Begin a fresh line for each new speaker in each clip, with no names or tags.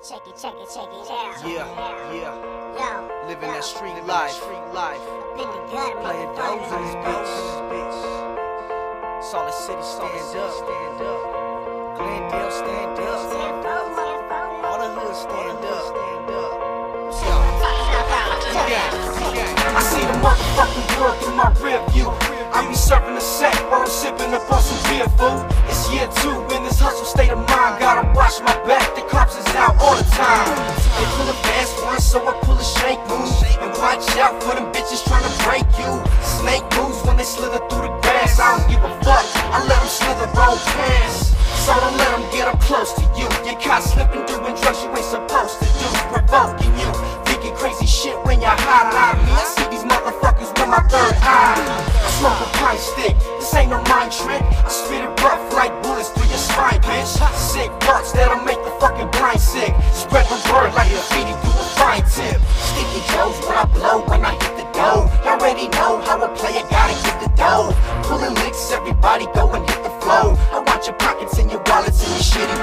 Check it, check it, check it out. Yeah,
yeah.
Yo,
Living yo, that street life. Street life.
Been the gun, Playa Doze in this
bitch. Solid City, stand up. Stand up. Glendale, stand up. Stand up.
Time. They pull fast one, so I pull a shake move. And watch out for them bitches trying to break you. Snake moves when they slither through the grass. I don't give a fuck, I let them slither roll past. So don't let them get up close to you. Get caught slipping, doing drugs you ain't supposed to do. Provoking you, thinking crazy shit when you're high like me. I see these motherfuckers with my third eye. I smoke a pine stick, this ain't no mind trick. I spit it rough like bullets through your spine, bitch. Sick thoughts that'll make the fucking word like graffiti through a frying tip. Sticky Joe's when I blow, when I hit the dough. Y'all already know how a player gotta get the dough. Pulling licks, everybody go and hit the flow. I want your pockets and your wallets and your shitty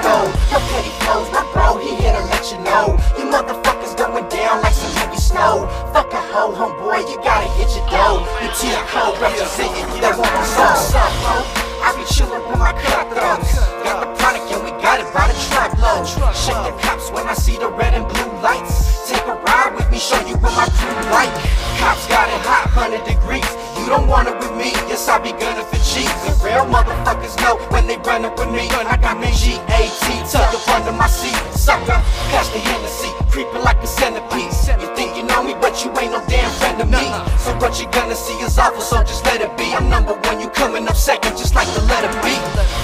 the cops when I see the red and blue lights. Take a ride with me, show you what my crew like. Cops got it hot, 100 degrees. You don't want it with me, yes, I be gunning for cheese. And real motherfuckers know when they run up with me. I got me G-A-T tucked up under my seat. Sucker, pass the Hennessy, creeping like a centipede. You think you know me, but you ain't no damn friend of me. So what you gonna see is awful, so just let it be. I'm number one, you coming up second, just like the letter B.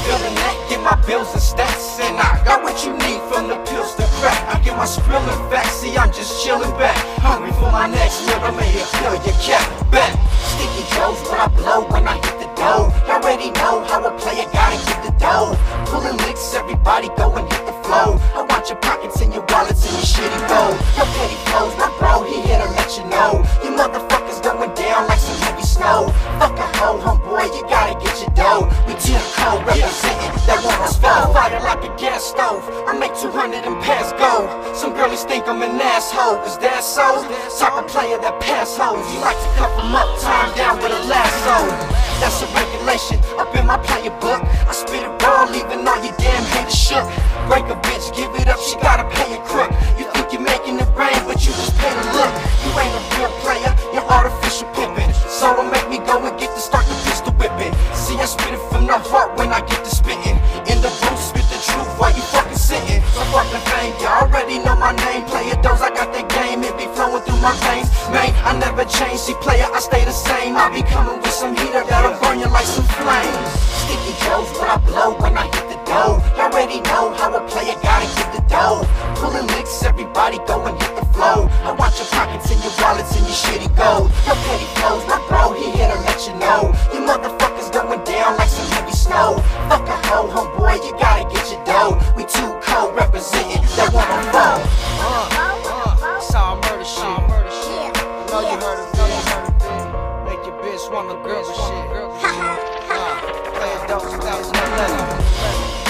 Feeling that, get my bills and stats. And I got what you need from the pills to crack. I get my spilling back, see, I'm just chilling back. Hungry for my next meal, I'm here, kill your cat back. Sticky Joe's when I blow, when I hit the dough. Y'all already know how a player gotta get the dough. Pulling licks, everybody go and hit the flow. I want your pockets and your wallets and your shitty gold. Your petty clothes, my bro, he here to let you know. You motherfuckers going down like some heavy snow. Fuck a hoe, homeboy, you gotta get your dough. T code representing that one was. Fire like a gas stove. I make 200 and pass go. Some girlies think I'm an asshole. Is that so? Type of player that pass hoes. You like to cuff 'em up, tie 'em down with a lasso. That's a regulation up in my player book. I spit it raw, leaving all your damn haters shook. Break a bitch, give it up, she gotta game. You already know my name, Playa Doze, I got that game. It be flowing through my veins, man. I never change, see player, I stay the same. I be coming with some heater that'll burn you like some flames. Sticky Joe's when I blow, when I hit the dough. You already know how a player gotta get the dough. Pulling licks, everybody go and hit the flow. I watch your pockets and your wallets and your shitty gold. Your petty gold.
shit. Players don't stop, no